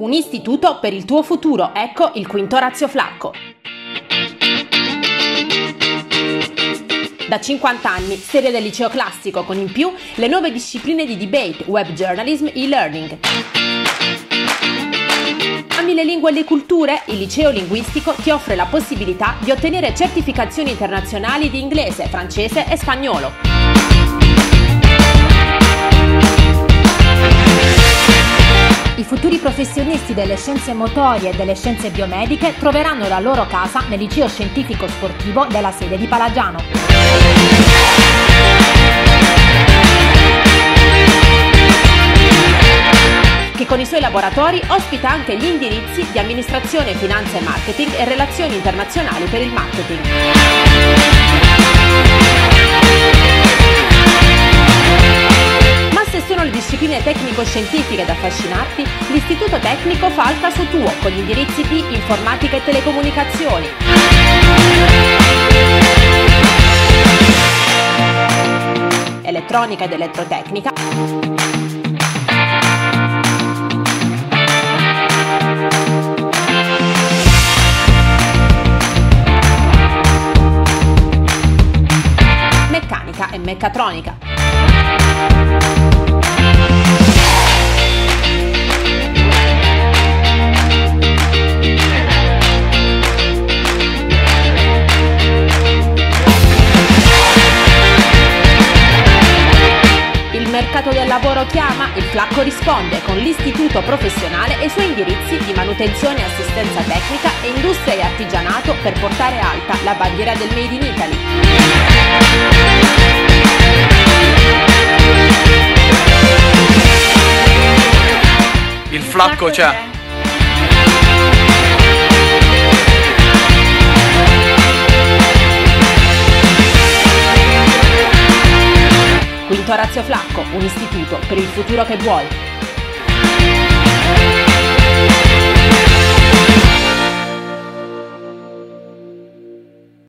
un istituto per il tuo futuro. Ecco il quinto Orazio Flacco. Da 50 anni, serie del liceo classico con in più le nuove discipline di debate, web journalism, e-learning. Ami le lingue e le culture? Il liceo linguistico ti offre la possibilità di ottenere certificazioni internazionali di inglese, francese e spagnolo. Futuri professionisti delle scienze motorie e delle scienze biomediche troveranno la loro casa nel liceo scientifico sportivo della sede di Palagiano. che con i suoi laboratori ospita anche gli indirizzi di amministrazione, finanza e marketing e relazioni internazionali per il marketing. Discipline tecnico-scientifiche ad affascinarti, l'Istituto Tecnico fa al caso tuo con gli indirizzi di informatica e telecomunicazioni. Elettronica ed elettrotecnica. Meccanica e meccatronica. Mercato del lavoro chiama, il Flacco risponde con l'istituto professionale e i suoi indirizzi di manutenzione e assistenza tecnica e industria e artigianato per portare alta la bandiera del Made in Italy. Flacco c'è. Quinto Orazio Flacco, un istituto per il futuro che vuoi.